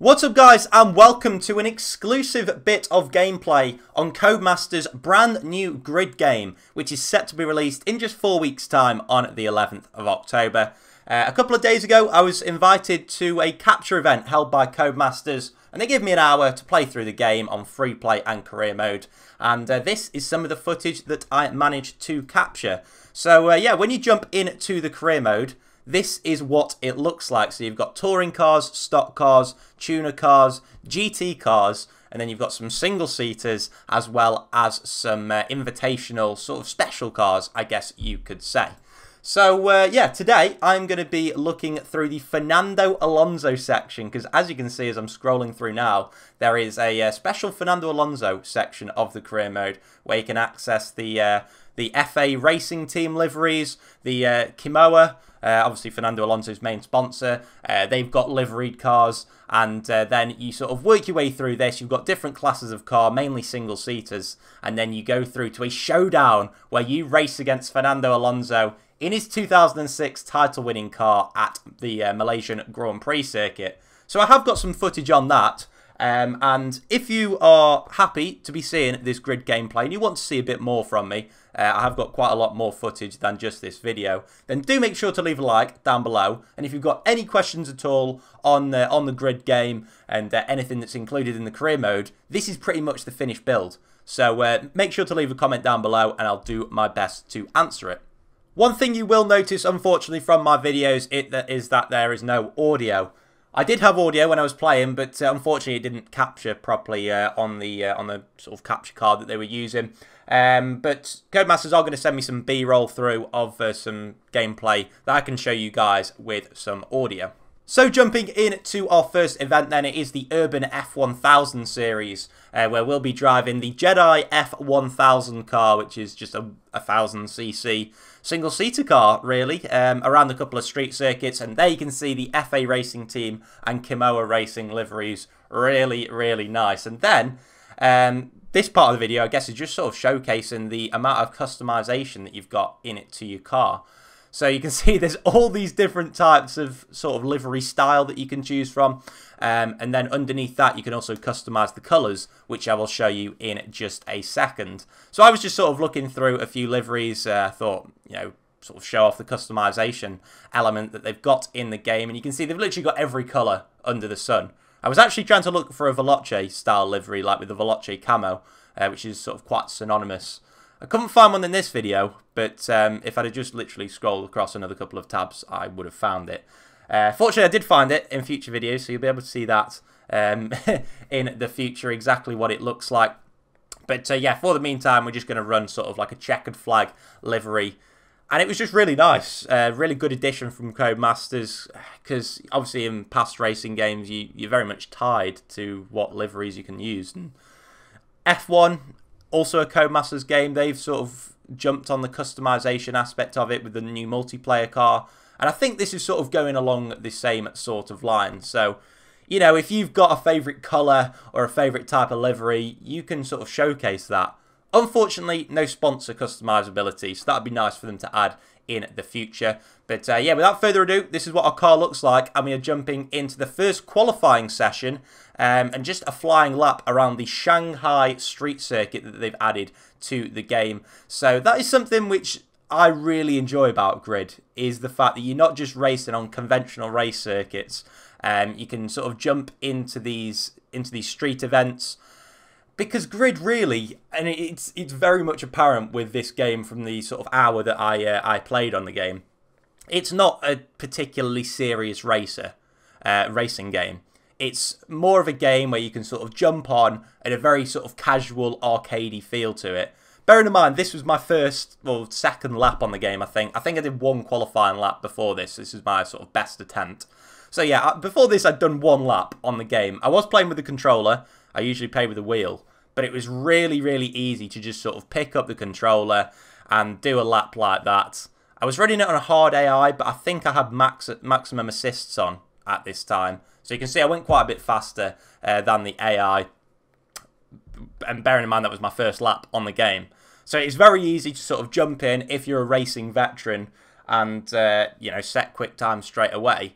What's up guys and welcome to an exclusive bit of gameplay on Codemasters brand new grid game which is set to be released in just four weeks time on the 11th of October. Uh, a couple of days ago I was invited to a capture event held by Codemasters and they gave me an hour to play through the game on free play and career mode and uh, this is some of the footage that I managed to capture. So uh, yeah when you jump into the career mode this is what it looks like. So you've got touring cars, stock cars, tuner cars, GT cars, and then you've got some single-seaters as well as some uh, invitational sort of special cars, I guess you could say. So, uh, yeah, today I'm going to be looking through the Fernando Alonso section because as you can see as I'm scrolling through now, there is a uh, special Fernando Alonso section of the career mode where you can access the uh, the FA Racing Team liveries, the uh, Kimoa, uh, obviously Fernando Alonso's main sponsor. Uh, they've got liveried cars, and uh, then you sort of work your way through this. You've got different classes of car, mainly single seaters, and then you go through to a showdown where you race against Fernando Alonso in his 2006 title winning car at the uh, Malaysian Grand Prix circuit. So I have got some footage on that. Um, and if you are happy to be seeing this grid gameplay and you want to see a bit more from me, uh, I have got quite a lot more footage than just this video, then do make sure to leave a like down below. And if you've got any questions at all on, uh, on the grid game and uh, anything that's included in the career mode, this is pretty much the finished build. So uh, make sure to leave a comment down below and I'll do my best to answer it. One thing you will notice, unfortunately, from my videos it, is that there is no audio. I did have audio when I was playing, but uh, unfortunately it didn't capture properly uh, on the uh, on the sort of capture card that they were using. Um, but Codemasters are going to send me some B-roll through of uh, some gameplay that I can show you guys with some audio. So jumping in to our first event then, it is the Urban F1000 series, uh, where we'll be driving the Jedi F1000 car, which is just a 1000cc single seater car, really, um, around a couple of street circuits. And there you can see the FA Racing team and Kimoa Racing liveries. Really, really nice. And then. Um, this part of the video, I guess, is just sort of showcasing the amount of customization that you've got in it to your car. So you can see there's all these different types of sort of livery style that you can choose from. Um, and then underneath that, you can also customize the colors, which I will show you in just a second. So I was just sort of looking through a few liveries. Uh, I uh, thought, you know, sort of show off the customization element that they've got in the game. And you can see they've literally got every color under the sun. I was actually trying to look for a Veloce style livery, like with the Veloce camo, uh, which is sort of quite synonymous. I couldn't find one in this video, but um, if I'd have just literally scrolled across another couple of tabs, I would have found it. Uh, fortunately, I did find it in future videos, so you'll be able to see that um, in the future, exactly what it looks like. But uh, yeah, for the meantime, we're just going to run sort of like a checkered flag livery. And it was just really nice, uh, really good addition from Codemasters, because obviously in past racing games, you, you're very much tied to what liveries you can use. And F1, also a Codemasters game, they've sort of jumped on the customization aspect of it with the new multiplayer car. And I think this is sort of going along the same sort of line. So, you know, if you've got a favourite colour or a favourite type of livery, you can sort of showcase that. Unfortunately, no sponsor customizability, so that'd be nice for them to add in the future. But uh, yeah, without further ado, this is what our car looks like, and we are jumping into the first qualifying session um, and just a flying lap around the Shanghai street circuit that they've added to the game. So that is something which I really enjoy about Grid, is the fact that you're not just racing on conventional race circuits. Um, you can sort of jump into these into these street events because grid really and it's it's very much apparent with this game from the sort of hour that I uh, I played on the game. It's not a particularly serious racer uh, racing game. It's more of a game where you can sort of jump on at a very sort of casual arcadey feel to it. Bearing in mind this was my first well second lap on the game I think. I think I did one qualifying lap before this. This is my sort of best attempt. So yeah uh, before this I'd done one lap on the game. I was playing with the controller I usually play with a wheel but it was really, really easy to just sort of pick up the controller and do a lap like that. I was running it on a hard AI, but I think I had max maximum assists on at this time. So you can see I went quite a bit faster uh, than the AI. And bearing in mind that was my first lap on the game. So it's very easy to sort of jump in if you're a racing veteran and, uh, you know, set quick time straight away.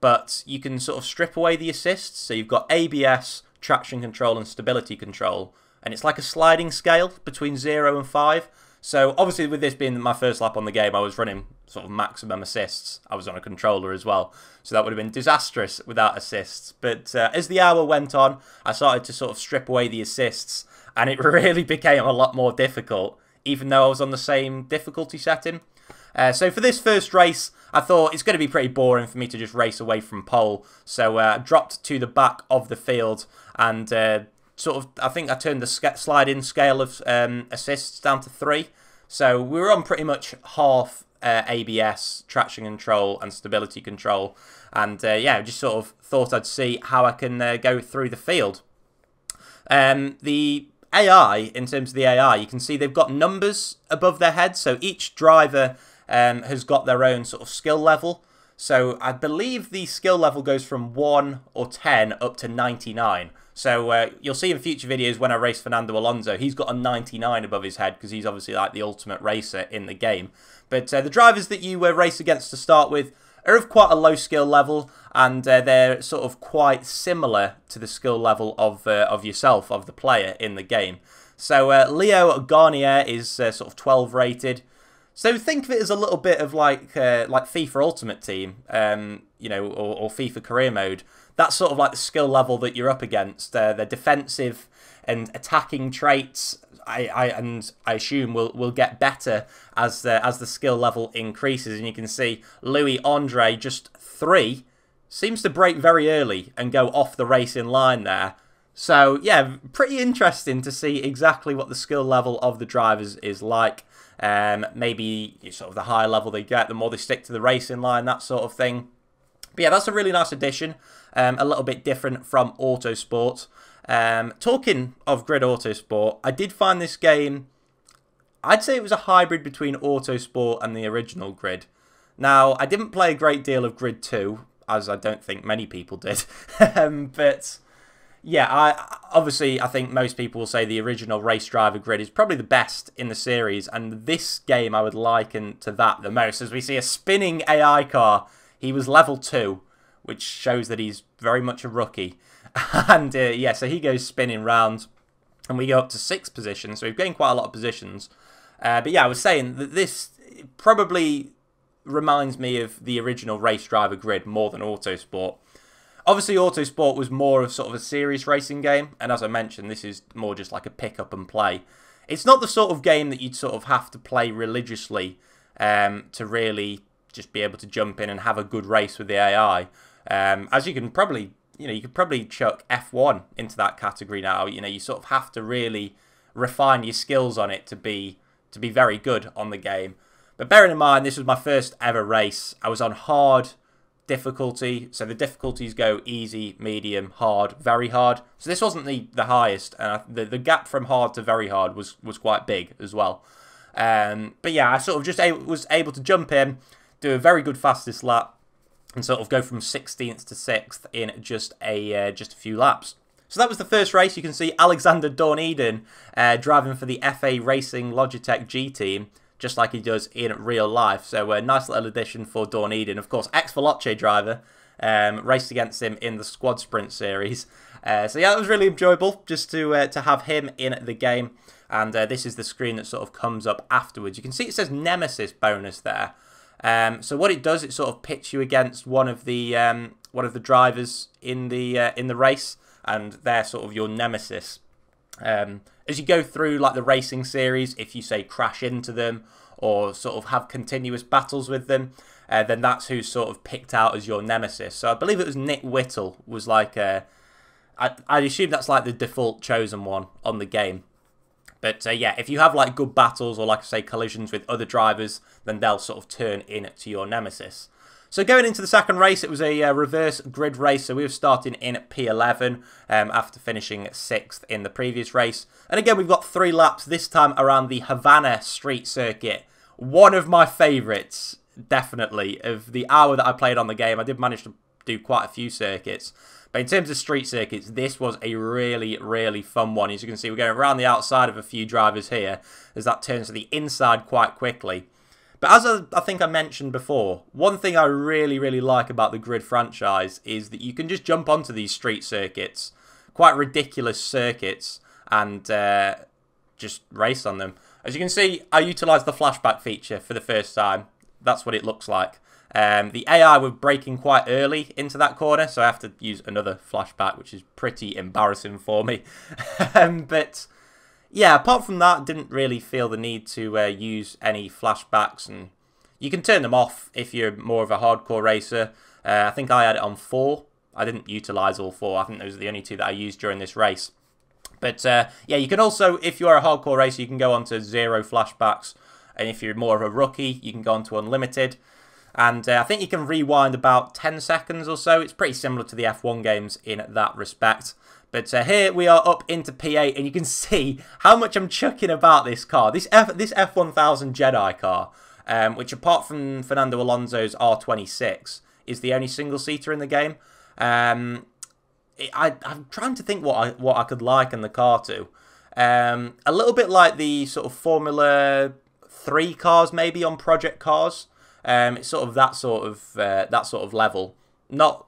but you can sort of strip away the assists. So you've got ABS, traction control, and stability control, and it's like a sliding scale between 0 and 5. So obviously with this being my first lap on the game, I was running sort of maximum assists. I was on a controller as well, so that would have been disastrous without assists. But uh, as the hour went on, I started to sort of strip away the assists, and it really became a lot more difficult, even though I was on the same difficulty setting. Uh, so for this first race, I thought it's going to be pretty boring for me to just race away from pole. So uh, I dropped to the back of the field and uh, sort of, I think I turned the slide-in scale of um, assists down to three. So we were on pretty much half uh, ABS, traction control, and stability control. And uh, yeah, just sort of thought I'd see how I can uh, go through the field. Um, the AI, in terms of the AI, you can see they've got numbers above their heads. So each driver um, has got their own sort of skill level. So I believe the skill level goes from 1 or 10 up to 99. So uh, you'll see in future videos when I race Fernando Alonso, he's got a 99 above his head because he's obviously like the ultimate racer in the game. But uh, the drivers that you uh, race against to start with are of quite a low skill level and uh, they're sort of quite similar to the skill level of, uh, of yourself, of the player in the game. So uh, Leo Garnier is sort of 12 rated. So think of it as a little bit of like uh, like FIFA Ultimate Team, um, you know, or, or, FIFA Career Mode. That's sort of like the skill level that you're up against. Uh, the defensive and attacking traits, I, I and I assume will will get better as the, as the skill level increases. And you can see Louis Andre just three seems to brake very early and go off the racing line there. So yeah, pretty interesting to see exactly what the skill level of the drivers is like. Um, maybe sort of the higher level they get, the more they stick to the racing line, that sort of thing. But yeah, that's a really nice addition. Um, a little bit different from Autosport. Um, talking of Grid Autosport, I did find this game, I'd say it was a hybrid between Autosport and the original Grid. Now, I didn't play a great deal of Grid 2, as I don't think many people did. um, but yeah, I obviously I think most people will say the original Race Driver grid is probably the best in the series, and this game I would liken to that the most, as we see a spinning AI car. He was level two, which shows that he's very much a rookie, and uh, yeah, so he goes spinning round, and we go up to sixth position, so we've gained quite a lot of positions. Uh, but yeah, I was saying that this probably reminds me of the original Race Driver grid more than Autosport. Obviously, Autosport was more of sort of a serious racing game, and as I mentioned, this is more just like a pick up and play. It's not the sort of game that you'd sort of have to play religiously um, to really just be able to jump in and have a good race with the AI. Um, as you can probably, you know, you could probably chuck F1 into that category now. You know, you sort of have to really refine your skills on it to be to be very good on the game. But bearing in mind, this was my first ever race. I was on hard difficulty. So the difficulties go easy, medium, hard, very hard. So this wasn't the, the highest. And the, the gap from hard to very hard was, was quite big as well. Um, but yeah, I sort of just was able to jump in, do a very good fastest lap, and sort of go from 16th to 6th in just a uh, just a few laps. So that was the first race. You can see Alexander Dawn Eden uh, driving for the FA Racing Logitech G team just like he does in real life. So a nice little addition for Dawn Eden. Of course, ex-Veloce driver, um, raced against him in the squad sprint series. Uh, so yeah, that was really enjoyable just to uh, to have him in the game. And uh, this is the screen that sort of comes up afterwards. You can see it says Nemesis bonus there. Um, so what it does, it sort of pits you against one of the um, one of the drivers in the uh, in the race, and they're sort of your nemesis. Um, as you go through like the racing series, if you say crash into them or sort of have continuous battles with them, uh, then that's who's sort of picked out as your nemesis. So I believe it was Nick Whittle was like a, I, I assume that's like the default chosen one on the game. But uh, yeah, if you have like good battles or like I say collisions with other drivers, then they'll sort of turn in to your nemesis. So going into the second race, it was a uh, reverse grid race. So we were starting in P11 um, after finishing sixth in the previous race. And again, we've got three laps this time around the Havana Street Circuit. One of my favourites, definitely, of the hour that I played on the game. I did manage to do quite a few circuits. But in terms of street circuits, this was a really, really fun one. As you can see, we're going around the outside of a few drivers here as that turns to the inside quite quickly. But as I, I, think I mentioned before, one thing I really, really like about the Grid franchise is that you can just jump onto these street circuits, quite ridiculous circuits, and uh, just race on them. As you can see, I utilised the flashback feature for the first time. That's what it looks like. Um, the AI were braking quite early into that corner, so I have to use another flashback, which is pretty embarrassing for me. um, but yeah, apart from that, didn't really feel the need to uh, use any flashbacks, and you can turn them off if you're more of a hardcore racer. Uh, I think I had it on four. I didn't utilize all four. I think those are the only two that I used during this race. But uh, yeah, you can also, if you are a hardcore racer, you can go on to zero flashbacks. And if you're more of a rookie, you can go on to unlimited. And uh, I think you can rewind about 10 seconds or so. It's pretty similar to the F1 games in that respect. But uh, here we are up into P8, and you can see how much I'm chucking about this car. This F this F1000 Jedi car, um, which apart from Fernando Alonso's R26, is the only single-seater in the game. Um, I, I'm trying to think what I, what I could liken the car to. Um, a little bit like the sort of Formula 3 cars, maybe, on Project Cars. Um, it's sort of that sort of uh, that sort of level. Not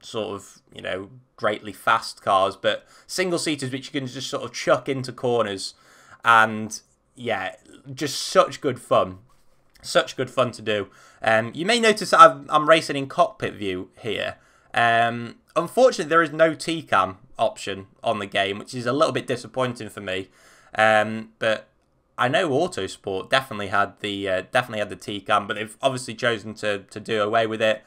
sort of, you know, greatly fast cars, but single seaters which you can just sort of chuck into corners and yeah, just such good fun. Such good fun to do. Um, you may notice that I'm, I'm racing in cockpit view here. Um, unfortunately, there is no T-cam option on the game, which is a little bit disappointing for me. Um, but I know Autosport definitely had the uh, definitely had the T-cam, but they've obviously chosen to to do away with it.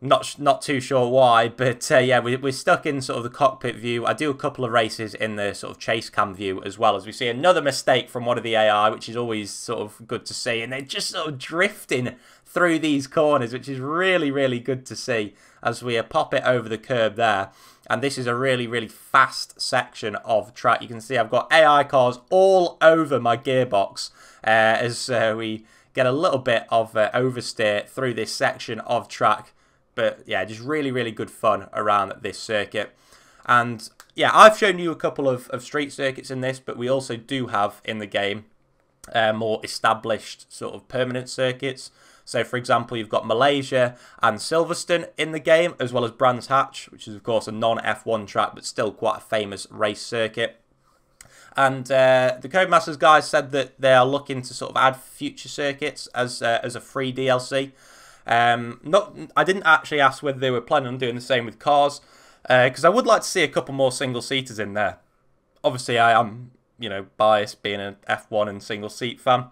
Not not too sure why, but uh, yeah, we, we're stuck in sort of the cockpit view. I do a couple of races in the sort of chase cam view as well as we see another mistake from one of the AI, which is always sort of good to see. And they're just sort of drifting through these corners, which is really, really good to see as we uh, pop it over the curb there. And this is a really, really fast section of track. You can see I've got AI cars all over my gearbox uh, as uh, we get a little bit of uh, oversteer through this section of track but yeah, just really, really good fun around this circuit. And yeah, I've shown you a couple of, of street circuits in this, but we also do have in the game uh, more established sort of permanent circuits. So, for example, you've got Malaysia and Silverstone in the game, as well as Brands Hatch, which is, of course, a non F1 track, but still quite a famous race circuit. And uh, the Codemasters guys said that they are looking to sort of add future circuits as uh, as a free DLC. Um, not, I didn't actually ask whether they were planning on doing the same with cars, because uh, I would like to see a couple more single seaters in there. Obviously, I am, you know, biased being an F1 and single seat fan.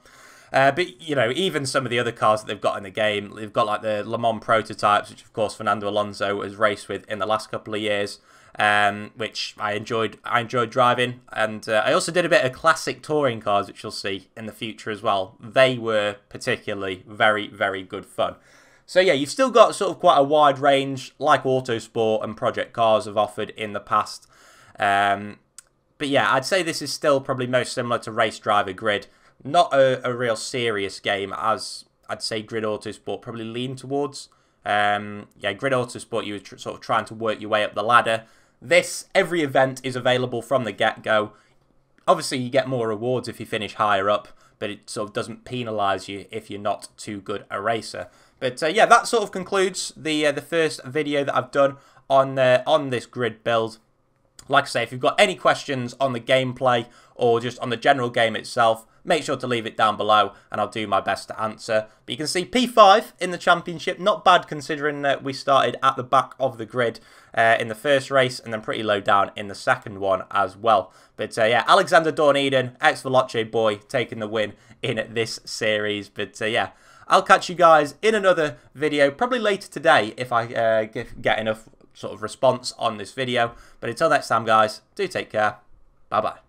Uh, but you know, even some of the other cars that they've got in the game, they've got like the Le Mans prototypes, which of course Fernando Alonso has raced with in the last couple of years, um, which I enjoyed. I enjoyed driving, and uh, I also did a bit of classic touring cars, which you'll see in the future as well. They were particularly very, very good fun. So yeah, you've still got sort of quite a wide range, like Autosport and Project Cars have offered in the past. Um, but yeah, I'd say this is still probably most similar to Race Driver Grid. Not a, a real serious game, as I'd say Grid Autosport probably lean towards. Um, yeah, Grid Autosport, you were sort of trying to work your way up the ladder. This, every event is available from the get-go. Obviously, you get more rewards if you finish higher up, but it sort of doesn't penalise you if you're not too good a racer. But uh, yeah, that sort of concludes the uh, the first video that I've done on uh, on this grid build. Like I say, if you've got any questions on the gameplay or just on the general game itself, make sure to leave it down below and I'll do my best to answer. But you can see P5 in the championship, not bad considering that we started at the back of the grid uh, in the first race and then pretty low down in the second one as well. But uh, yeah, Alexander Dorn-Eden, ex-Veloce boy, taking the win in this series. But uh, yeah, I'll catch you guys in another video, probably later today if I uh, get enough sort of response on this video. But until next time, guys, do take care. Bye-bye.